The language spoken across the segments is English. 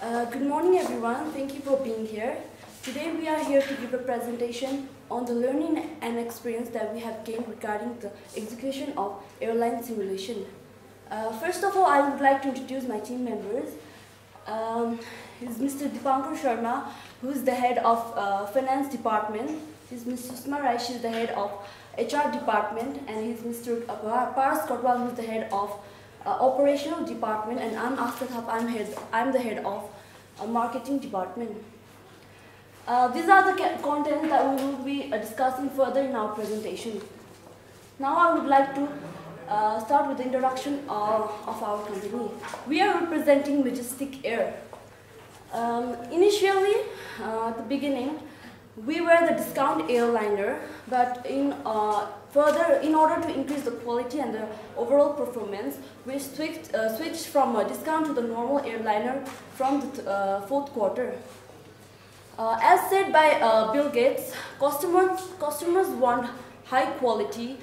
Uh, good morning, everyone. Thank you for being here. Today, we are here to give a presentation on the learning and experience that we have gained regarding the execution of airline simulation. Uh, first of all, I would like to introduce my team members. Um, is Mr. Dipankar Sharma, who is the head of uh, finance department. He's Ms. Sushma Rai, she's the head of HR department, and he's Mr. Paras Kotwal, who's the head of operational department, and I'm Akhtar Thap, I'm, head, I'm the head of uh, marketing department. Uh, these are the contents that we will be uh, discussing further in our presentation. Now I would like to uh, start with the introduction of, of, our company. We are representing Majestic Air. Um, initially, uh, at the beginning, we were the discount airliner, but in uh, further, in order to increase the quality and the overall performance, we switched, uh, switched from a discount to the normal airliner from the uh, fourth quarter. Uh, as said by uh, Bill Gates, customers, customers want high quality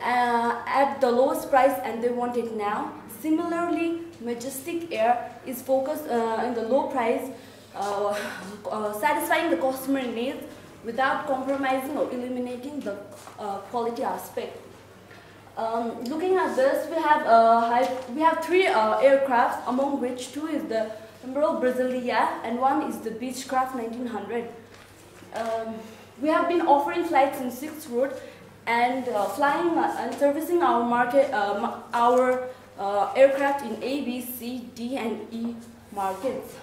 uh, at the lowest price and they want it now. Similarly, Majestic Air is focused in the low price uh, uh, satisfying the customer needs without compromising or eliminating the uh, quality aspect. Um, looking at this, we have high, we have three aircrafts, among which two is the Embraer Brasilia and one is the Beechcraft 1900. Um, we have been offering flights in six routes and uh, flying uh, and servicing our market, uh, our aircraft in A, B, C, D, and E markets.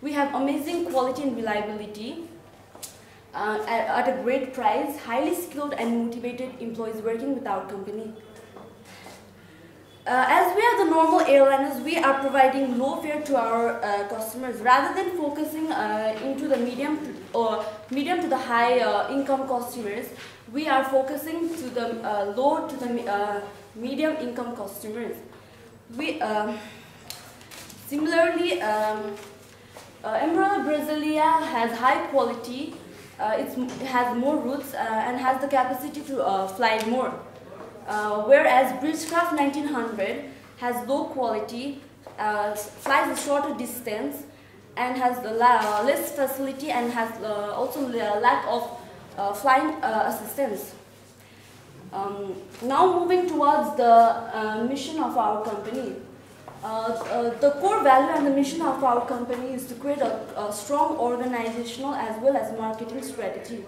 We have amazing quality and reliability uh, at, a great price, highly skilled and motivated employees working with our company. Uh, as we are the normal airliners, we are providing low fare to our uh, customers rather than focusing uh, into the medium to, or medium to the high uh, income customers. We are focusing to the uh, low to the medium income customers. We um, similarly. Um, uh, Embraer Brasilia has high quality, uh, it has more routes uh, and has the capacity to uh, fly more. Uh, whereas Beechcraft 1900 has low quality, uh, flies a shorter distance and has less facility and has also lack of flying assistance. Um, now moving towards the mission of our company. Uh, uh, the core value and the mission of our company is to create a, a strong organizational as well as marketing strategy.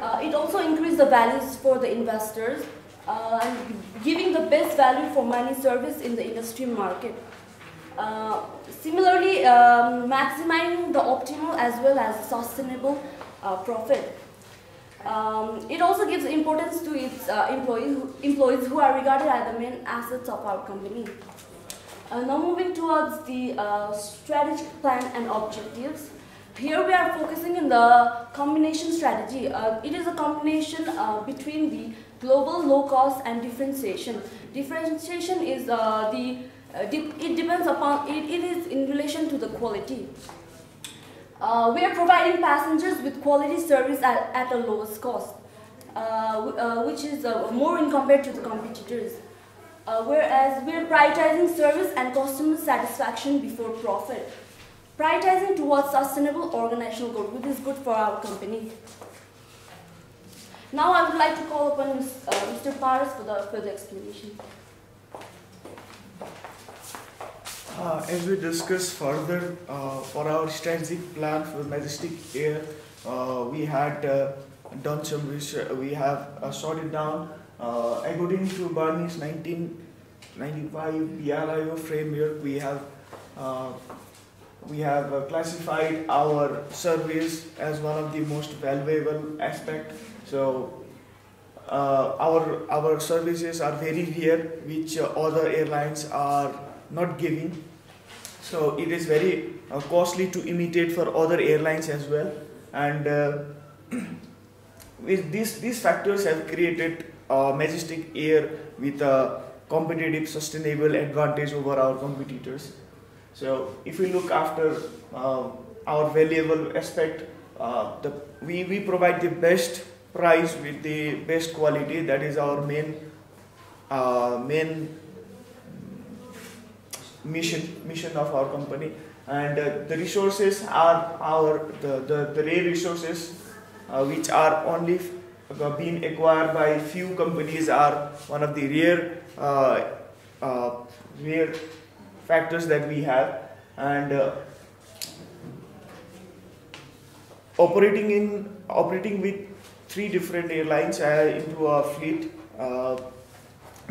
Uh, it also increases the values for the investors uh, giving the best value for money service in the industry market. Uh, similarly, maximizing the optimal as well as sustainable profit. Um, it also gives importance to its employees, employees who are regarded as the main assets of our company. Uh, now moving towards the uh, strategic plan and objectives. Here we are focusing in the combination strategy. Uh, it is a combination uh, between the global low cost and differentiation. Differentiation is uh, the, uh, it depends upon, it, it is in relation to the quality. we are providing passengers with quality service at, at a lowest cost, which is more in compared to the competitors. Uh, whereas we're prioritizing service and customer satisfaction before profit. Prioritizing towards sustainable organizational growth, which is good for our company. Now I would like to call upon uh, Mr. Paras for the further explanation. Uh, as we discuss further uh, for our strategic plan for Majestic Air, uh, we had uh, done some research, we have uh, sorted down uh, according to Barney's 1995 BRIO framework, we have uh, we have uh, classified our service as one of the most valuable aspect. So uh, our our services are very rare, which uh, other airlines are not giving. So it is very uh, costly to imitate for other airlines as well. And with these these factors have created uh, Majestic Air with a competitive, sustainable advantage over our competitors. So if we look after uh, our valuable aspect, uh, the, we, we provide the best price with the best quality. That is our main uh, main mission mission of our company. and uh, the resources are our the, the, the rare resources uh, which are only being acquired by few companies are one of the rare uh, uh, rare factors that we have and uh, operating in operating with three different airlines into a fleet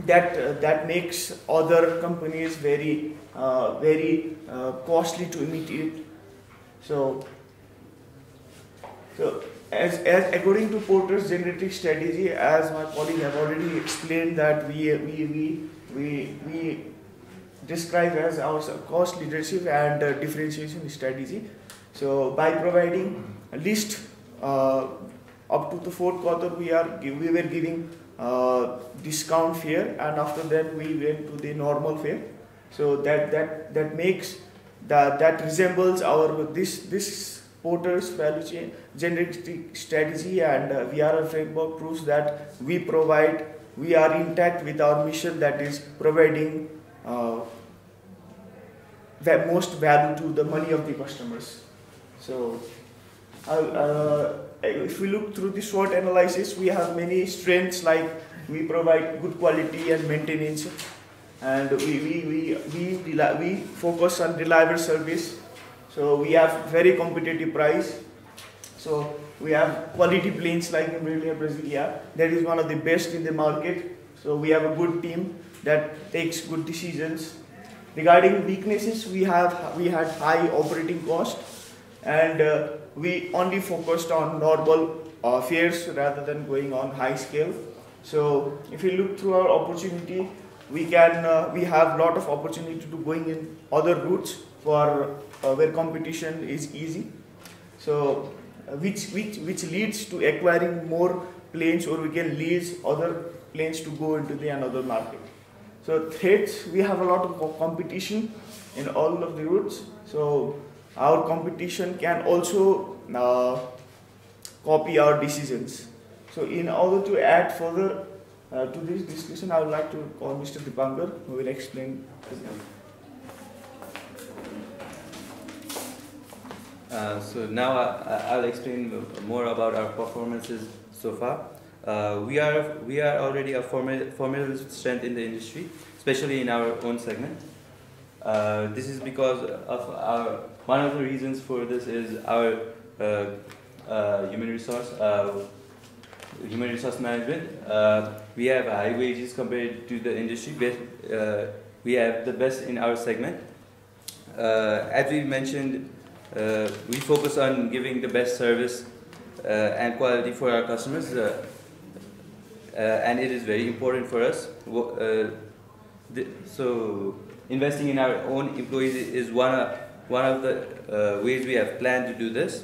that uh, that makes other companies very uh, very uh, costly to imitate. So, so as, as according to Porter's generic strategy, as my colleague have already explained, that we we we we, we describe as our cost leadership and uh, differentiation strategy. So by providing at least uh, up to the fourth quarter, we are we were giving uh, discount fare and after that we went to the normal fare so that that that makes that that resembles our this this porter's value chain strategy and uh, framework proves that we provide we are intact with our mission that is providing uh, the most value to the money of the customers so uh, if we look through the SWOT analysis, we have many strengths like we provide good quality and maintenance, and we, we, we, we, we focus on reliable service. So we have very competitive price. So we have quality planes like Embraer Brasilia. That is one of the best in the market. So we have a good team that takes good decisions. Regarding weaknesses, we have we had high operating cost and uh, we only focused on normal uh, fares rather than going on high scale. So if you look through our opportunity, we can uh, we have a lot of opportunity to going in other routes for uh, where competition is easy. So uh, which which which leads to acquiring more planes or we can lease other planes to go into the another market. So threats we have a lot of competition in all of the routes. So our competition can also uh, copy our decisions. So in order to add further uh, to this discussion, I would like to call Mr. Dipankar, who will explain. Uh, so now I, will explain more about our performances so far. Uh, we are we are already a formidable strength in the industry, especially in our own segment. Uh, this is because of our one of the reasons for this is our uh, uh, human resource human resource management. We have high wages compared to the industry. Uh, we have the best in our segment. as we mentioned, we focus on giving the best service and quality for our customers. and it is very important for us. so investing in our own employees is one of, one of the uh, ways we have planned to do this.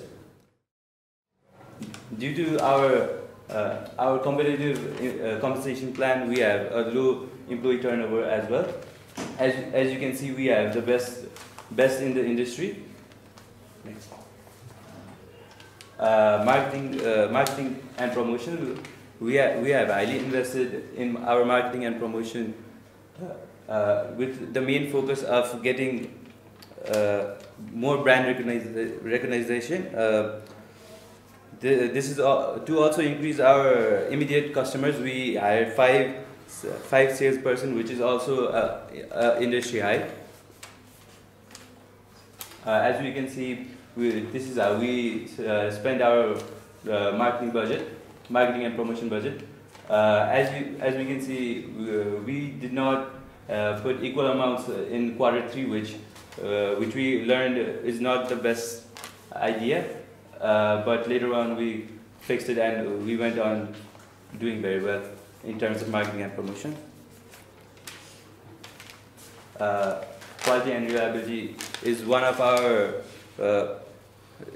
Due to our uh, our competitive uh, compensation plan, we have a low employee turnover as well. As, as you can see, we have the best best in the industry. Next. Uh, marketing, uh, marketing and promotion. We have, we have highly invested in our marketing and promotion uh, uh, with the main focus of getting uh, more brand recognition. Uh, this is to also increase our immediate customers. We hired five five salesperson, which is also industry high. As we can see, we, this is how we uh, spend our marketing budget, marketing and promotion budget. as we as we can see, we, we did not uh, put equal amounts in quarter three, which uh, which we learned is not the best idea. Uh, but later on, we fixed it and we went on doing very well in terms of marketing and promotion. quality and reliability is one of our,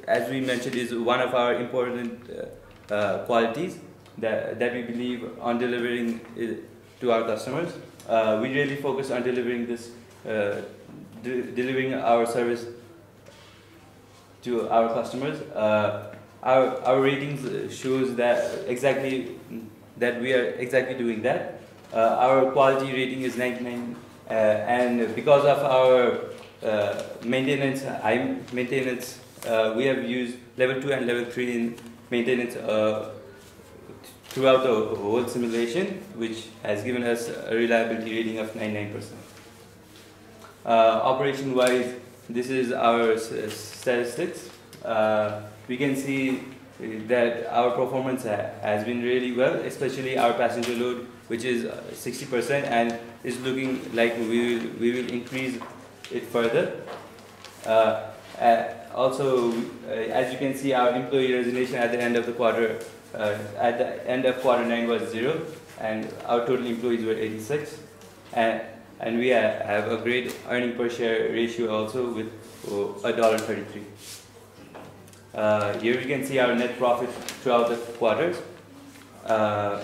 as we mentioned, is one of our important qualities that, that we believe on delivering to our customers uh, we really focus on delivering this, uh, de delivering our service to our customers. Uh, our, our ratings shows that exactly that we are exactly doing that. Uh, our quality rating is 99 uh, and because of our uh, maintenance, high maintenance, uh, we have used level 2 and level 3 in maintenance uh, throughout the whole simulation, which has given us a reliability rating of 99%. Uh, operation wise, this is our statistics. Uh, we can see that our performance ha has been really well, especially our passenger load, which is 60% and is looking like we will, we will increase it further. Uh, also, uh, as you can see, our employee resignation at the end of the quarter, uh, at the end of quarter 9 was zero, and our total employees were 86. And, and we have a great earning per share ratio also with $1.33. Uh, here you can see our net profit throughout the quarters. Uh,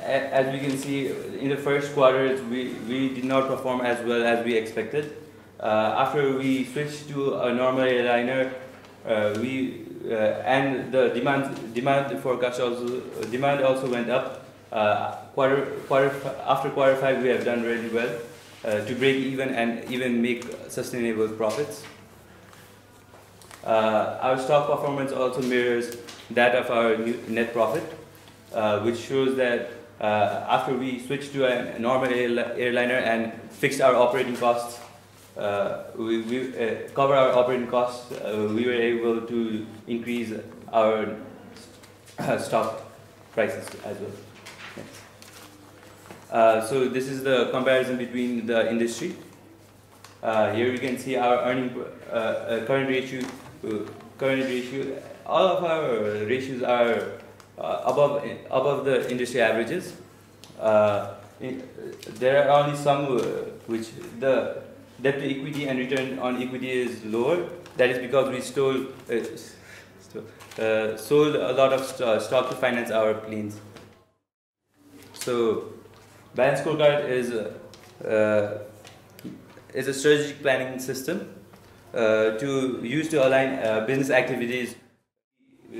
as we can see, in the first quarters, we, we did not perform as well as we expected. Uh, after we switched to a normal airliner, uh, we uh, and the demand demand forecast also demand also went up. quarter quarter after quarter five, we have done really well to break even and even make sustainable profits. Uh, our stock performance also mirrors that of our net profit, uh, which shows that uh, after we switched to a normal airliner and fixed our operating costs we, we uh, cover our operating costs, uh, we were able to increase our stock prices as well. Yes. Uh, so this is the comparison between the industry. Uh, here we can see our earning uh, current ratio. current ratio. All of our ratios are above above the industry averages. In, there are only some which the debt to equity and return on equity is lower. That is because we stole, uh, uh, sold a lot of st uh, stock to finance our planes. So, balance scorecard is uh, is a strategic planning system uh, to use to align uh, business activities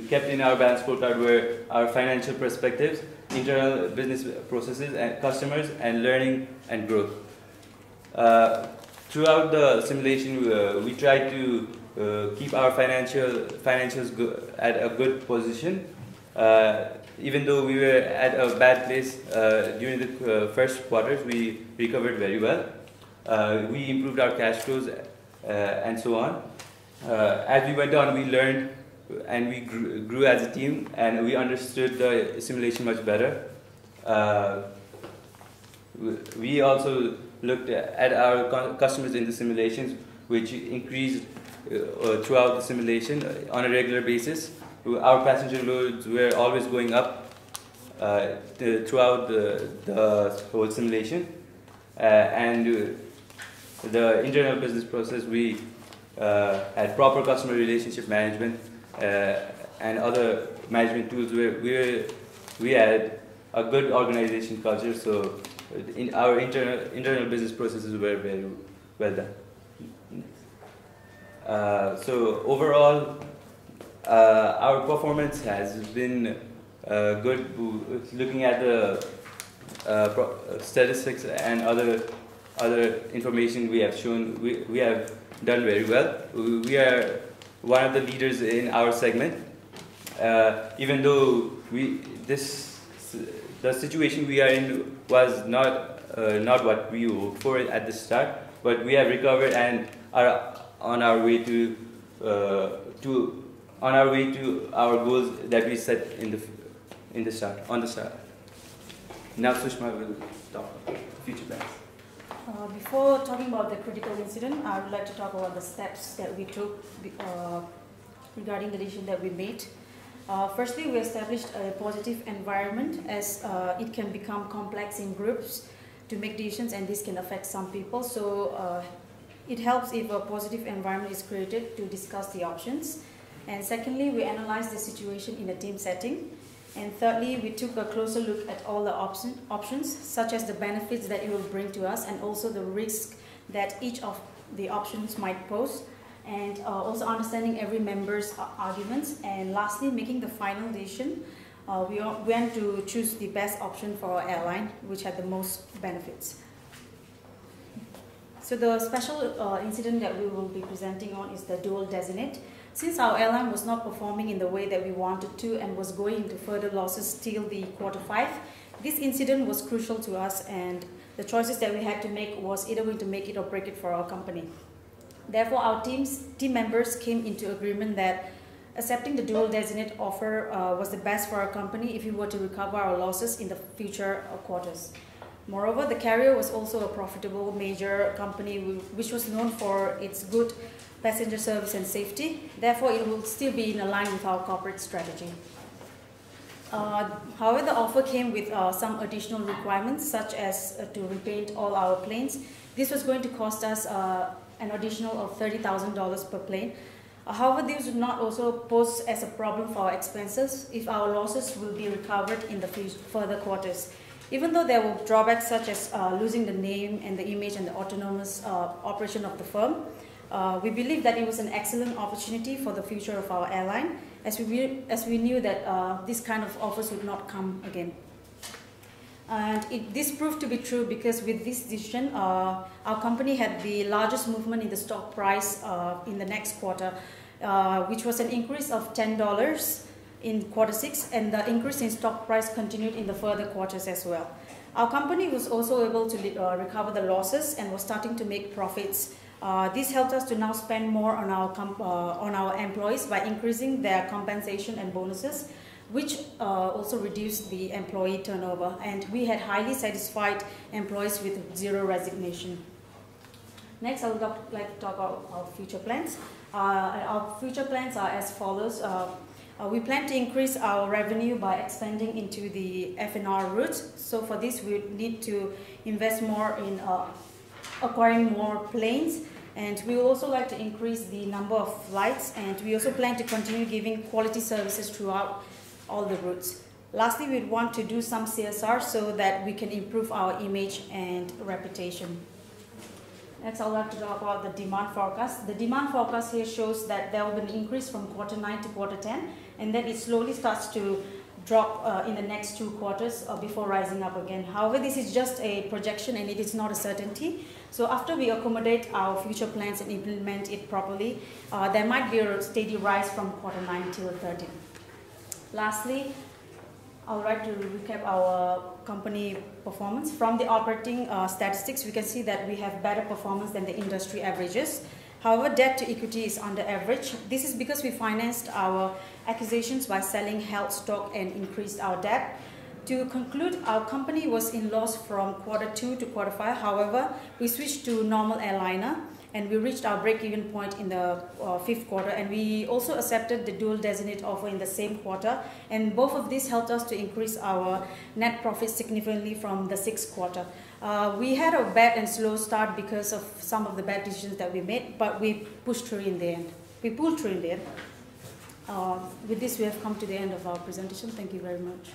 kept in our balance scorecard were our financial perspectives, internal business processes and customers, and learning and growth. Throughout the simulation, uh, we try to uh, keep our financial financials at a good position. Uh, even though we were at a bad place uh, during the uh, first quarters, we recovered very well. Uh, we improved our cash flows and so on. as we went on, we learned and we grew, grew, as a team and we understood the simulation much better. we also looked at our customers in the simulations, which increased uh, uh, throughout the simulation uh, on a regular basis. Our passenger loads were always going up uh, throughout the, the whole simulation. Uh, and the internal business process, we had proper customer relationship management and other management tools where we, were, we had a good organization culture. So in our internal internal business processes were very well done. Uh, so overall, uh, our performance has been uh, good. Looking at the uh, statistics and other other information we have shown, we, we have done very well. We are one of the leaders in our segment. Uh, even though we this the situation we are in was not uh, not what we hoped for at the start, but we have recovered and are on our way to uh, to on our way to our goals that we set in the in the start on the start. Now Sushma will talk future plans. Uh, before talking about the critical incident, I would like to talk about the steps that we took uh, regarding the decision that we made uh, firstly, we established a positive environment as uh, it can become complex in groups to make decisions and this can affect some people. So uh, it helps if a positive environment is created to discuss the options. And secondly, we analyzed the situation in a team setting. And thirdly, we took a closer look at all the option, options, such as the benefits that it will bring to us and also the risk that each of the options might pose and uh, also understanding every member's uh, arguments and lastly making the final decision uh, we went to choose the best option for our airline which had the most benefits So the special uh, incident that we will be presenting on is the dual designate. Since our airline was not performing in the way that we wanted to and was going into further losses till the quarter five, this incident was crucial to us and the choices that we had to make was either going to make it or break it for our company. Therefore, our teams, team members came into agreement that accepting the dual designate offer uh, was the best for our company if we were to recover our losses in the future quarters. Moreover, the carrier was also a profitable major company which was known for its good passenger service and safety. Therefore, it will still be in line with our corporate strategy. Uh, however, the offer came with uh, some additional requirements such as uh, to repaint all our planes. This was going to cost us uh, an additional of $30,000 per plane. Uh, however, this would not also pose as a problem for our expenses if our losses will be recovered in the further quarters. Even though there were drawbacks such as uh, losing the name and the image and the autonomous operation of the firm, we believe that it was an excellent opportunity for the future of our airline as we, as we knew that uh, this kind of offers would not come again. And it, this proved to be true because with this decision, uh, our company had the largest movement in the stock price uh, in the next quarter, uh, which was an increase of $10 in quarter six, and the increase in stock price continued in the further quarters as well. Our company was also able to uh, recover the losses and was starting to make profits uh, this helped us to now spend more on our, uh, on our employees by increasing their compensation and bonuses, which uh, also reduced the employee turnover. And we had highly satisfied employees with zero resignation. Next, I would like to talk about our future plans. Uh, our future plans are as follows. Uh, uh, we plan to increase our revenue by expanding into the FNR routes. So for this, we need to invest more in acquiring more planes and we would also like to increase the number of flights and we also plan to continue giving quality services throughout all the routes. Lastly, we'd want to do some CSR so that we can improve our image and reputation. Next, I would like to talk about the demand forecast. The demand forecast here shows that there will be an increase from quarter 9 to quarter 10, and then it slowly starts to drop uh, in the next two quarters uh, before rising up again. However, this is just a projection and it is not a certainty. So after we accommodate our future plans and implement it properly, uh, there might be a steady rise from quarter 9 till 13. Lastly, I would like to recap our company performance. From the operating uh, statistics, we can see that we have better performance than the industry averages. However, debt to equity is under average. This is because we financed our acquisitions by selling held stock and increased our debt. To conclude, our company was in loss from quarter two to quarter five. However, we switched to normal airliner and we reached our break-even point in the uh, fifth quarter and we also accepted the dual designate offer in the same quarter and both of these helped us to increase our net profit significantly from the sixth quarter. Uh, we had a bad and slow start because of some of the bad decisions that we made but we pushed through in the end. We pulled through in the end. Uh, with this we have come to the end of our presentation. Thank you very much.